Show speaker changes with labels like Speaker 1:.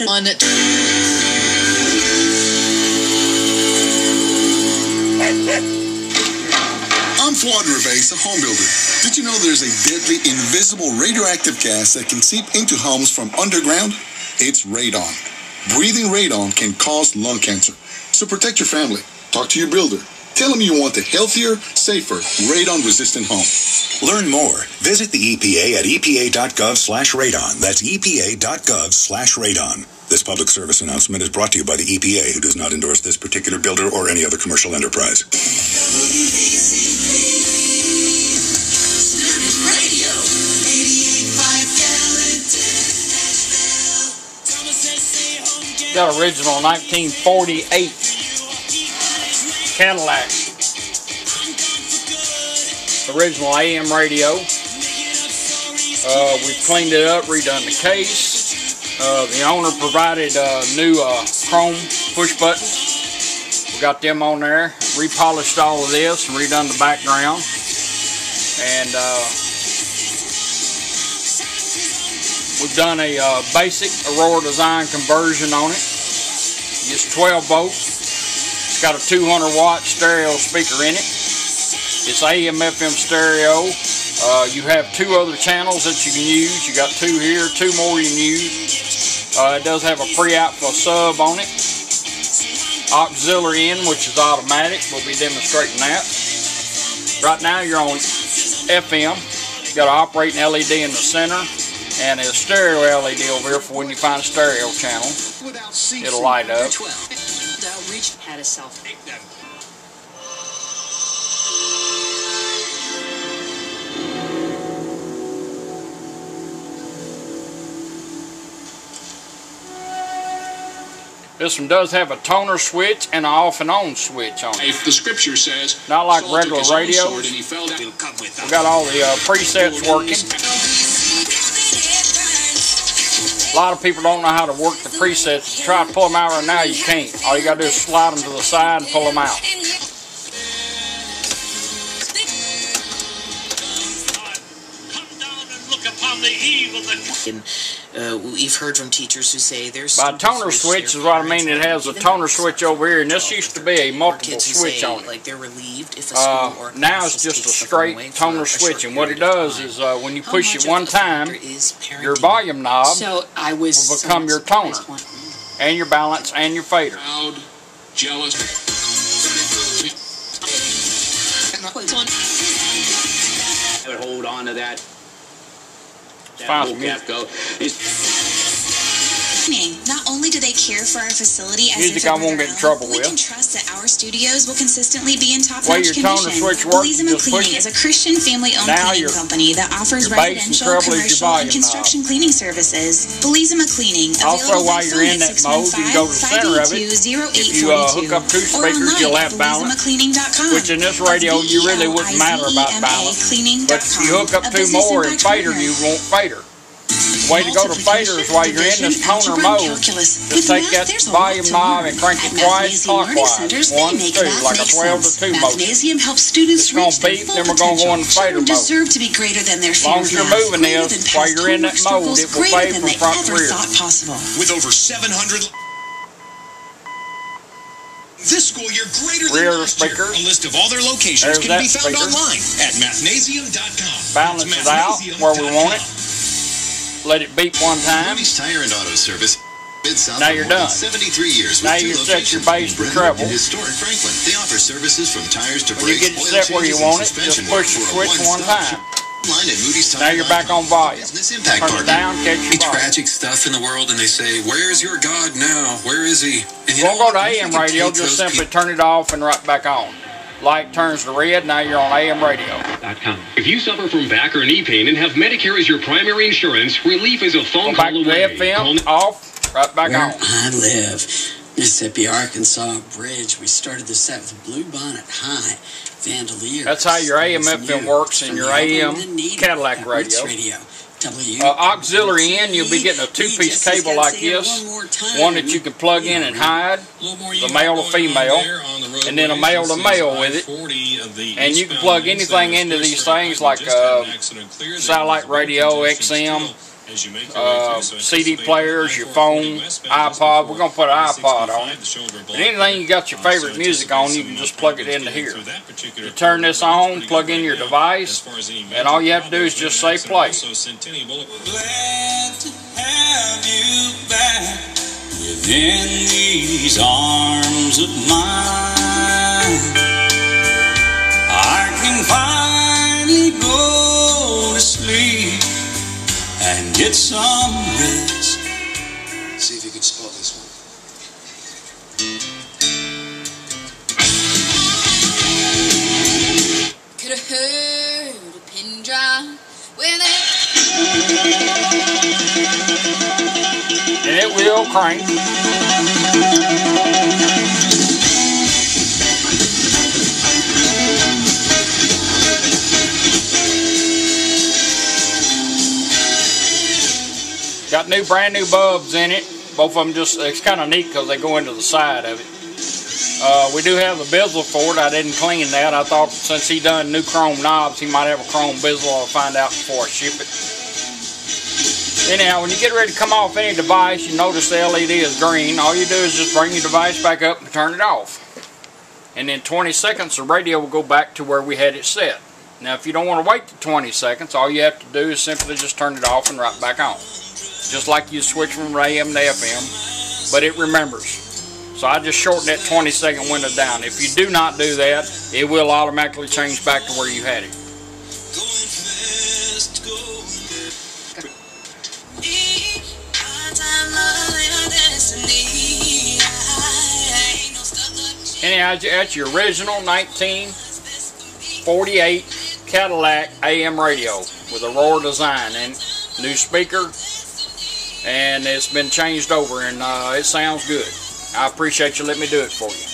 Speaker 1: on it.
Speaker 2: I'm Fuad Reves, a home builder. Did you know there's a deadly, invisible radioactive gas that can seep into homes from underground? It's radon. Breathing radon can cause lung cancer. So protect your family. Talk to your builder. Tell them you want a healthier, safer, radon-resistant home.
Speaker 3: Learn more. Visit the EPA at epa.gov slash radon. That's epa.gov slash radon. This public service announcement is brought to you by the EPA, who does not endorse this particular builder or any other commercial enterprise.
Speaker 4: Radio, 88.5
Speaker 5: Got original 1948 Cadillac. Original AM radio. Uh, we've cleaned it up, redone the case. Uh, the owner provided uh, new uh, chrome push buttons. We got them on there. Repolished all of this and redone the background. And uh, we've done a uh, basic Aurora design conversion on it. It's 12 volts. It's got a 200 watt stereo speaker in it. It's AM FM stereo. Uh, you have two other channels that you can use. You got two here, two more you can use. Uh, it does have a pre-out for a sub on it. Auxiliary in, which is automatic. We'll be demonstrating that. Right now you're on FM. You got an operating LED in the center and a stereo LED over here for when you find a stereo channel. It'll light up.
Speaker 1: Outreach had a cell phone.
Speaker 5: This one does have a toner switch and an off and on switch on it.
Speaker 6: If the scripture says,
Speaker 5: Not like
Speaker 6: Saul
Speaker 5: regular
Speaker 6: radio, own
Speaker 5: radios.
Speaker 6: sword and he fell down.
Speaker 5: We got all the uh, presets working. A lot of people don't know how to work the presets. Try to pull them out right now, you can't. All you gotta do is slide them to the side and pull them out.
Speaker 1: And uh, we've heard from teachers who say there's
Speaker 5: By toner switch is what I mean. It has a toner switch over here, and this used to be a multiple
Speaker 1: kids
Speaker 5: switch
Speaker 1: say,
Speaker 5: on it.
Speaker 1: like they're relieved if a school
Speaker 5: Uh,
Speaker 1: or
Speaker 5: now it's
Speaker 1: just
Speaker 5: just a
Speaker 1: takes the phone away
Speaker 5: straight toner switch, and what it does is uh, when you
Speaker 1: How
Speaker 5: push it one time,
Speaker 1: is
Speaker 5: your volume knob
Speaker 7: So I was
Speaker 5: will become your toner, and your balance, and your fader.
Speaker 6: Proud, jealous.
Speaker 8: I would hold on to that. Whole
Speaker 5: music.
Speaker 9: Not only do they care for our facility as
Speaker 5: Music I won't get in trouble
Speaker 9: we
Speaker 5: with.
Speaker 9: can trust that our studios will consistently be in top-notch condition.
Speaker 5: switch works,
Speaker 9: Belizima
Speaker 5: you just push
Speaker 9: Cleaning is a Christian family-owned cleaning
Speaker 5: your-
Speaker 9: company that offers residential,
Speaker 5: treble is your
Speaker 9: commercial, and
Speaker 5: knob.
Speaker 9: construction cleaning services. Belizima Cleaning.
Speaker 5: Also,
Speaker 9: available
Speaker 5: while you're in that
Speaker 9: at
Speaker 5: mode, you can go to the center of it.
Speaker 9: 615-582-0842
Speaker 5: If you uh, hook up two speakers, you'll have balance. Which in this radio, you really wouldn't matter about balance. But if you hook up two more and fader, you won't fader. The way to go to fader is while you're in this toner mode. Just take that volume knob and crank it twice clockwise. One, two, like a 12 to 2 motion.
Speaker 9: Mathnasium helps students
Speaker 5: It's gonna
Speaker 9: reach their
Speaker 5: beep,
Speaker 9: full
Speaker 5: then we're gonna go
Speaker 9: potential.
Speaker 5: in fader
Speaker 9: Children
Speaker 5: mode.
Speaker 9: deserve to be greater than their
Speaker 5: As long as you're
Speaker 9: now,
Speaker 5: moving
Speaker 9: greater
Speaker 5: this, while you're in that
Speaker 9: homework
Speaker 5: mode, it will
Speaker 9: greater
Speaker 5: fade
Speaker 9: than
Speaker 5: from front to rear.
Speaker 9: thought possible.
Speaker 2: With over 700. This school year greater than
Speaker 5: Rear
Speaker 2: last year. A list of all their locations
Speaker 5: There's
Speaker 2: can be found
Speaker 5: speaker.
Speaker 2: online at mathnasium.com.
Speaker 5: Balance
Speaker 2: That's
Speaker 5: it out where we want it. Let it beep one time.
Speaker 10: Moody's Tire and Auto Service.
Speaker 5: Now you're done.
Speaker 10: 73 years
Speaker 5: Now you set your base treble.
Speaker 10: historic Franklin. They offer services from tires to
Speaker 5: When you get it set where you want it, just push the switch one time.
Speaker 10: shop. Line at Moody's
Speaker 5: Now you're back on volume. Turn it down, catch your volume.
Speaker 11: tragic stuff in the world, and they say, "Where is your God now? Where is He?" And you
Speaker 5: Don't
Speaker 11: know
Speaker 5: go to AM radio, just simply turn it off and right back on. Light turns to red, now you're on AM radio.
Speaker 12: If you suffer from back or knee pain and have Medicare as your primary insurance, relief is a phone
Speaker 5: back
Speaker 12: call
Speaker 5: to
Speaker 12: away.
Speaker 5: the
Speaker 12: Call
Speaker 5: FM, off, right back
Speaker 7: Where
Speaker 5: on.
Speaker 7: I live, Mississippi Arkansas Bridge. We started the set with Blue Bonnet High, Vandalier.
Speaker 5: That's how your AM FM works in your AM Cadillac radio. Uh, auxiliary in, you'll be getting a two-piece cable like this, one that you can plug in and hide, the male to female, and then a male to male with it. And you can plug anything into these things like uh, satellite radio, XM, uh, CD players, your phone, iPod. We're gonna put an iPod on it. But anything you got your favorite music on, you can just plug it into here. You turn this on, plug in your device, and all you have to do is just say play.
Speaker 4: Glad get some rest.
Speaker 10: See if you can spot this one.
Speaker 9: Could have heard a pin drop when it.
Speaker 5: And it will crank. Got new brand new bulbs in it. Both of them just, it's kind of neat because they go into the side of it. Uh, we do have the bezel for it. I didn't clean that. I thought since he done new chrome knobs, he might have a chrome bezel. I'll find out before I ship it. Anyhow, when you get ready to come off any device, you notice the LED is green. All you do is just bring your device back up and turn it off. And in 20 seconds, the radio will go back to where we had it set. Now, if you don't want to wait to 20 seconds, all you have to do is simply just turn it off and right back on. Just like you switch from AM to FM, but it remembers. So I just shortened that 20 second window down. If you do not do that, it will automatically change back to where you had it. Anyhow, that's your original 1948 Cadillac AM radio with Aurora design and new speaker, and it's been changed over, and uh, it sounds good. I appreciate you letting me do it for you.